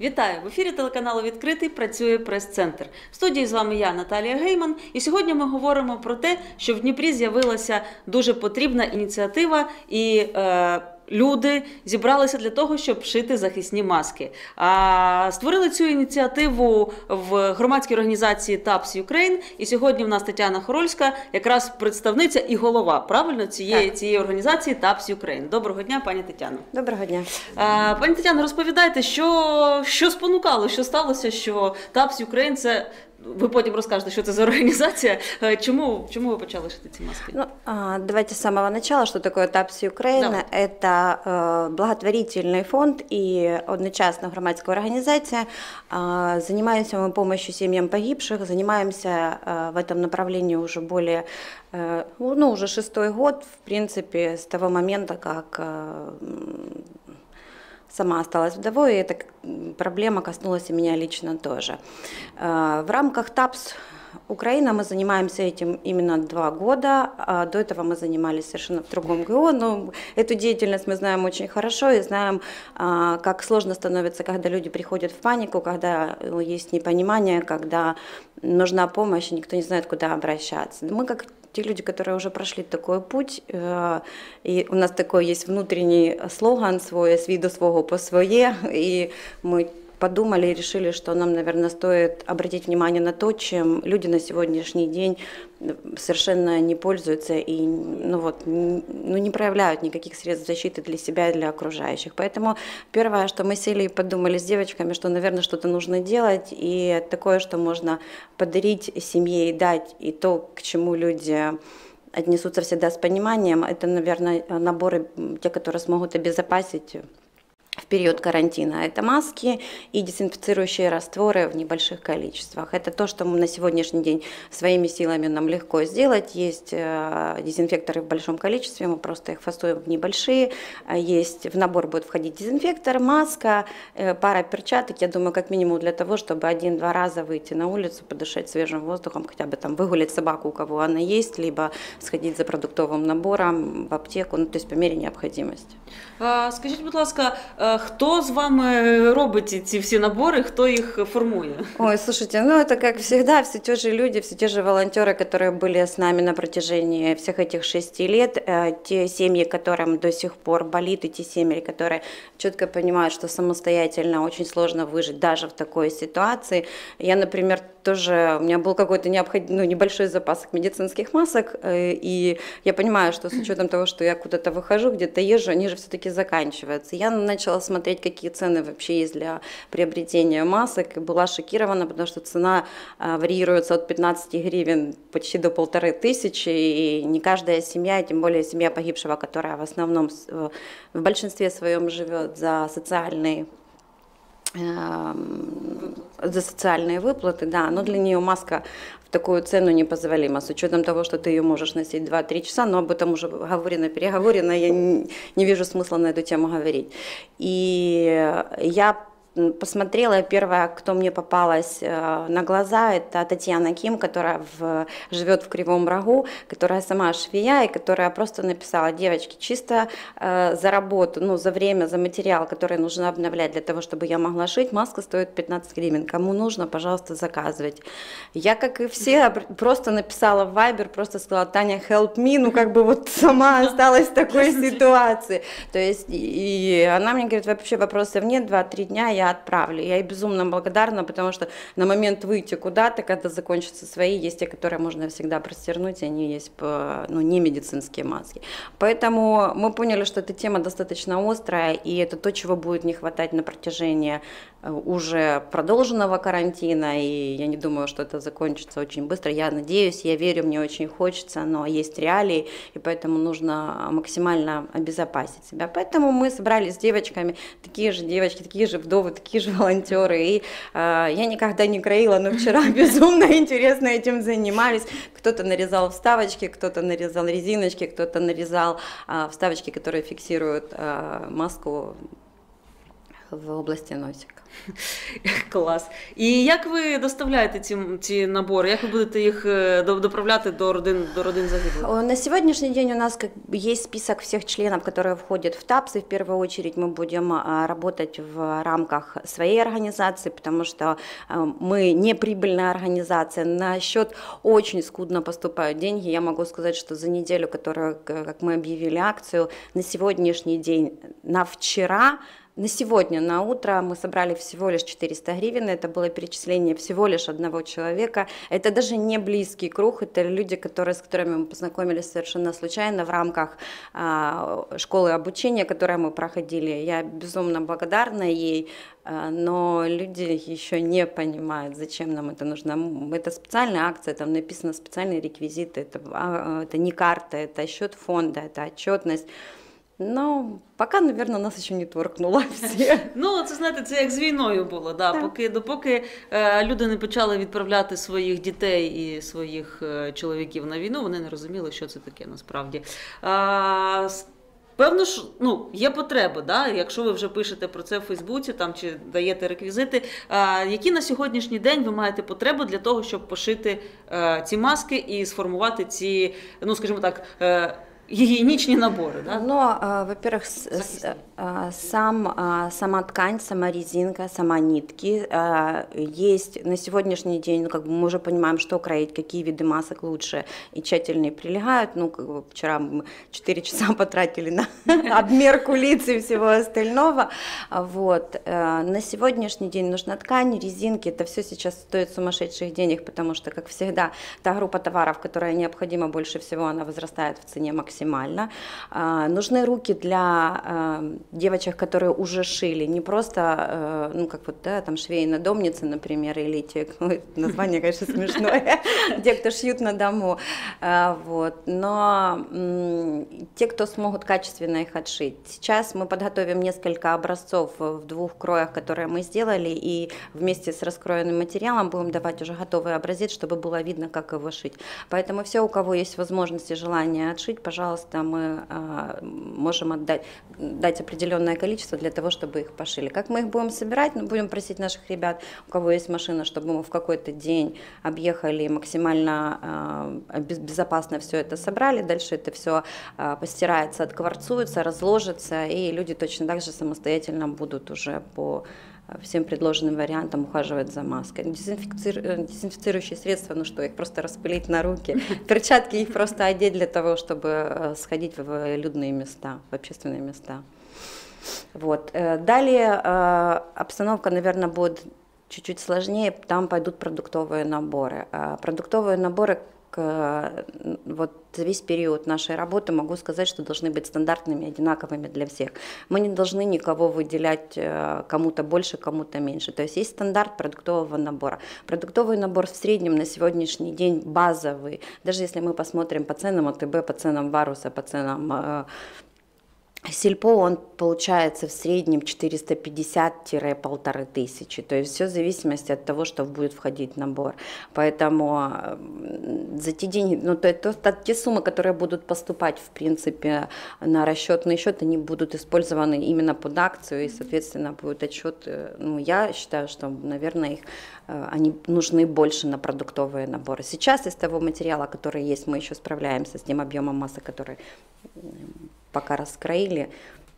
Вітаю в ефірі телеканалу Відкритий працює прес-центр. В студії з вами я, Наталія Гейман. І сьогодні ми говоримо про те, що в Дніпрі з'явилася дуже потрібна ініціатива і. Е, Люди зібралися для того, щоб шити захисні маски. А створили цю ініціативу в громадській організації TAPS Ukraine. І сьогодні в нас Тетяна Хорольська, якраз представниця і голова правильно цієї цієї організації TAPS Ukraine. Доброго дня, пані Тетяно. Доброго дня, а, пані Тетяно, розповідайте, що що спонукало, що сталося, що ТАПС Юкрейн це ви потім розкажете, що це за організація. Чему, чему вы почали шить эти маски? Ну, давайте с самого начала, что такое ТАПС Украина. Да. Это э, благотворительный фонд и одночасно громадская организация. Занимаемся мы помощью семьям погибших, занимаемся э, в этом направлении уже более, э, ну, уже шестой год, в принципе, с того момента, как сама осталась вдовой, и эта проблема коснулась и меня лично тоже. Э, в рамках ТАПС Украина мы занимаемся этим именно два года. А до этого мы занимались совершенно в другом ГО. Но эту деятельность мы знаем очень хорошо и знаем, а, как сложно становится, когда люди приходят в панику, когда есть непонимание, когда нужна помощь, и никто не знает, куда обращаться. Мы как те люди, которые уже прошли такой путь, э, и у нас такой есть внутренний слоган свой «С виду свого по своє», и мы подумали и решили, что нам, наверное, стоит обратить внимание на то, чем люди на сегодняшний день совершенно не пользуются и ну вот, ну не проявляют никаких средств защиты для себя и для окружающих. Поэтому первое, что мы сели и подумали с девочками, что, наверное, что-то нужно делать, и такое, что можно подарить семье и дать, и то, к чему люди отнесутся всегда с пониманием, это, наверное, наборы, те, которые смогут обезопасить в период карантина. Это маски и дезинфицирующие растворы в небольших количествах. Это то, что мы на сегодняшний день своими силами нам легко сделать. Есть э, дезинфекторы в большом количестве, мы просто их фасуем в небольшие. Есть в набор будет входить дезинфектор, маска, э, пара перчаток. Я думаю, как минимум для того, чтобы один-два раза выйти на улицу, подышать свежим воздухом, хотя бы там выгулять собаку, у кого она есть, либо сходить за продуктовым набором в аптеку, ну, то есть по мере необходимости. А, скажіть, будь ласка, Хто з вами робить ці всі набори, хто їх формує? Ой, слушайте, ну это как всегда, все те же люди, все те же волонтеры, которые были с нами на протяжении всех этих шести лет, э, те семьи, которым до сих пор болит, и те семьи, которые четко понимают, что самостоятельно очень сложно выжить даже в такой ситуации. Я, например, тоже, у меня был какой-то необходимый, ну, небольшой запас медицинских масок, э, и я понимаю, что с учетом того, что я куда-то выхожу, где-то езжу, они же все-таки заканчиваются. Я начала смотреть, какие цены вообще есть для приобретения масок, и была шокирована, потому что цена э, варьируется от 15 гривен почти до полторы тысячи, и не каждая семья, тем более семья погибшего, которая в основном э, в большинстве своем живет за социальный Эм, за социальные выплаты, да, но для нее маска в такую цену непозволима, с учетом того, что ты ее можешь носить 2-3 часа, но об этом уже говорено, переговорено, я не, не вижу смысла на эту тему говорить. И я посмотрела, первая, кто мне попалась э, на глаза, это Татьяна Ким, которая в, живет в Кривом Рогу, которая сама швея, и которая просто написала, девочки, чисто э, за работу, ну, за время, за материал, который нужно обновлять для того, чтобы я могла шить, маска стоит 15 гривен. Кому нужно, пожалуйста, заказывайте. Я, как и все, просто написала в Viber, просто сказала, Таня, help me, ну, как бы вот сама осталась в такой ситуации. То есть, и она мне говорит, вообще вопросов нет, 2-3 дня я отправлю. Я ей безумно благодарна, потому что на момент выйти куда-то, когда закончатся свои, есть те, которые можно всегда простернуть, они есть ну, не медицинские маски. Поэтому мы поняли, что эта тема достаточно острая, и это то, чего будет не хватать на протяжении уже продолженного карантина, и я не думаю, что это закончится очень быстро. Я надеюсь, я верю, мне очень хочется, но есть реалии, и поэтому нужно максимально обезопасить себя. Поэтому мы собрались с девочками, такие же девочки, такие же вдовы, такие же волонтеры. И э, я никогда не краила, но вчера безумно интересно этим занимались. Кто-то нарезал вставочки, кто-то нарезал резиночки, кто-то нарезал э, вставочки, которые фиксируют э, маску в области носика. Клас. І як ви доставляєте ці, ці набори? Як ви будете їх е, до- доправляти до родин, до родин загиблих? О, На сегодняшний день у нас как бы есть список всех членов, которые входят в ТАПС, и в первую очередь мы будем а, работать в рамках своей организации, потому что а, мы не прибыльная организация, на счет очень скудно поступают деньги. Я могу сказать, что за неделю, которую, к- как мы объявили акцию, на сегодняшний день, на вчера на сегодня, на утро мы собрали всего лишь 400 гривен, это было перечисление всего лишь одного человека. Это даже не близкий круг, это люди, которые, с которыми мы познакомились совершенно случайно в рамках а, школы обучения, которое мы проходили. Я безумно благодарна ей, а, но люди еще не понимают, зачем нам это нужно. Это специальная акция, там написано специальные реквизиты, это, а, это не карта, это счет фонда, это отчетность. Но пока, наверное, нас еще не торкнуло все. Ну, це знаєте, це як з війною було. Да. Так. Поки, допоки е, люди не почали відправляти своїх дітей і своїх е, чоловіків на війну, вони не розуміли, що це таке насправді. А, с- Певно ж, ну, є потреби, да? якщо ви вже пишете про це в Фейсбуці там, чи даєте реквізити. А, які на сьогоднішній день ви маєте потребу для того, щоб пошити е, ці маски і сформувати ці, ну, скажімо так, е, гігієнічні набори? Да? Но, а, во-первых, с- с- а, сам, а, сама ткань, сама резинка, сама нитки а, есть на сегодняшний день, ну, как бы мы уже понимаем, что кроить, какие виды масок лучше и тщательнее прилегают. Ну, как бы вчера мы 4 часа потратили на обмерку лиц и всего остального. А, Вот. э, На сегодняшний день нужна ткань, резинки. Это все сейчас стоит сумасшедших денег, потому что, как всегда, та группа товаров, которая необходима больше всего, она возрастает в цене максимально. а, Нужны руки для э, девочек, которые уже шили, не просто, э, ну, как вот, да, там швейно-домницы, например, или те, название, конечно, смешное, те, кто шьют на дому, А, вот, но те, кто смогут качественно их отшить. Сейчас мы подготовим несколько образцов в двух кроях, которые мы сделали, и вместе с раскроенным материалом будем давать уже готовый образец, чтобы было видно, как его шить. Поэтому все, у кого есть возможность и желание отшить, пожалуйста, мы а, можем отдать, дать определенное количество для того, чтобы их пошили. Как мы их будем собирать? Ну, будем просить наших ребят, у кого есть машина, чтобы мы в какой-то день объехали максимально а, без- безопасно все это собрали. Дальше это все постирается, откварцуется, разложится, и люди точно так же самостоятельно будут уже по а, всем предложенным вариантам ухаживать за маской. Дезинфици- э, Дезинфицирующие средства, ну что, их просто распылить на руки. Перчатки их просто одеть для того, чтобы э, сходить в людные места, в общественные места. Вот. Э, Далее обстановка, наверное, будет чуть-чуть сложнее, там пойдут продуктовые наборы. Продуктовые наборы вот весь период нашей работы могу сказать, что должны быть стандартными, одинаковыми для всех. Мы не должны никого выделять э, кому-то больше, кому-то меньше. То есть есть стандарт продуктового набора. Продуктовый набор в среднем на сегодняшний день базовый. Даже если мы посмотрим по ценам АТБ, по ценам Варуса, по ценам э, Сельпо он получается в среднем 450-полторы тысячи. То есть все в зависимости от того, что будет входить в набор. Поэтому за те деньги, ну то, то- то- те суммы, которые будут поступать в принципе на расчетный счет, они будут использованы именно под акцию и, соответственно, будет отчет. э, Ну, я считаю, что, наверное, их э, они нужны больше на продуктовые наборы. Сейчас из того материала, который есть, мы еще справляемся с тем объемом массы, который пока раскроили.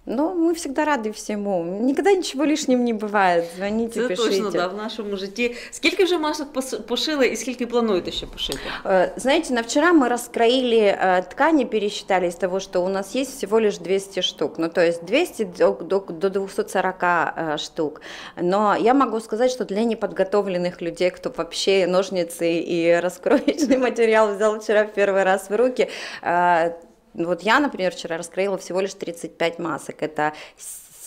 Но мы всегда рады всему. Никогда ничего лишним не бывает. Звоните, Це пишите. точно да, в нашому житті. Скільки вже масок пос- пошили і скільки плануєте ще пошити? Э, Знаете, на вчера мы раскроили э, ткани, пересчитали из того, что у нас есть всего лишь 200 штук. Ну, то есть 200 до, до, до 240 э, штук. Но я могу сказать, что для неподготовленных людей, кто вообще ножницы и раскроечный материал взял вчера в первый раз в руки, э, вот я, например, вчера раскроила всего лишь 35 масок. Это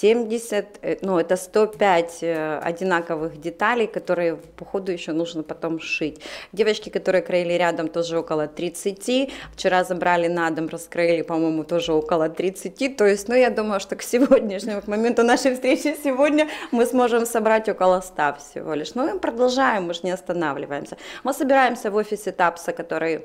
70, э, ну, это 105 э, одинаковых деталей, которые по ходу еще нужно потом шить. Девочки, которые краили рядом, тоже около 30. Вчера забрали на дом, раскроили, по-моему, тоже около 30. То есть, ну, я думаю, что к сегодняшнему, к моменту нашей встречи сегодня мы сможем собрать около 100 всего лишь. Но мы продолжаем, мы же не останавливаемся. Мы собираемся в офисе ТАПСа, который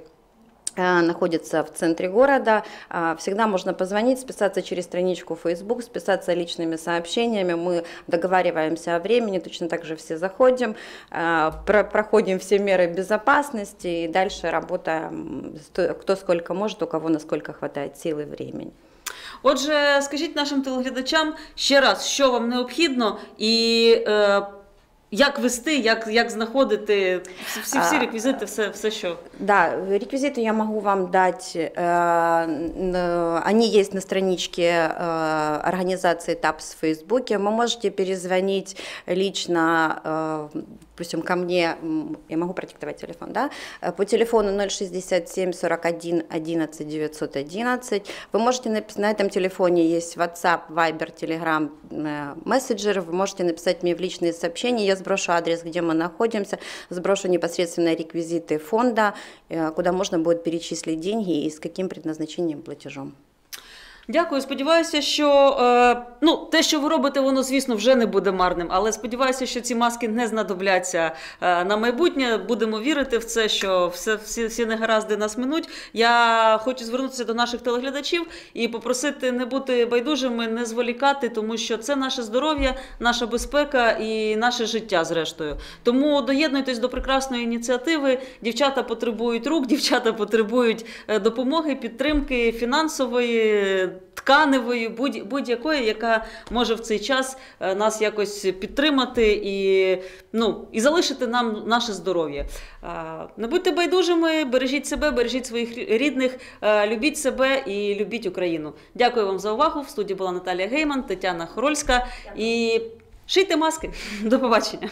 находится в центре города. А, Всегда можно позвонить, списаться через страничку Facebook, списаться личными сообщениями. Мы договариваемся о времени, точно так же все заходим, а, про- проходим все меры безопасности и дальше работаем, сто- кто сколько может, у кого насколько хватает сил и времени. Отже, скажіть нашим телеглядачам ще раз, що вам необхідно, і е, як вести, як, як знаходити всі, всі, всі А, реквізити, все, все що. Да, реквизиты я могу вам дать. э, н- Они есть на страничке э, организации ТАПС в Фейсбуке. Вы можете перезвонить лично, э, допустим, ко мне, я могу продиктовать телефон, да, Э, по телефону 067 41 11 911. Вы можете написать, на этом телефоне есть WhatsApp, Viber, Telegram, э, мессенджер, вы можете написать мне в личные сообщения, я сброшу адрес, где мы находимся, сброшу непосредственно реквизиты фонда, э, куда можно будет перечислить деньги и с каким предназначением платежом. Дякую. Сподіваюся, що е, ну, те, що ви робите, воно, звісно, вже не буде марним. Але сподіваюся, що ці маски не знадобляться е, на майбутнє. Будемо вірити в це, що все, всі, всі негаразди нас минуть. Я хочу звернутися до наших телеглядачів і попросити не бути байдужими, не зволікати, тому що це наше здоров'я, наша безпека і наше життя, зрештою. Тому доєднуйтесь до прекрасної ініціативи. Дівчата потребують рук, дівчата потребують е, допомоги, підтримки фінансової, тканевої, будь- будь-якої, яка може в цей час е, нас якось підтримати і, ну, і залишити нам наше здоров'я. Е, Не будьте байдужими, бережіть себе, бережіть своїх рідних, е, любіть себе і любіть Україну. Дякую вам за увагу. В студії була Наталія Гейман, Тетяна Хорольська і шийте маски. До побачення.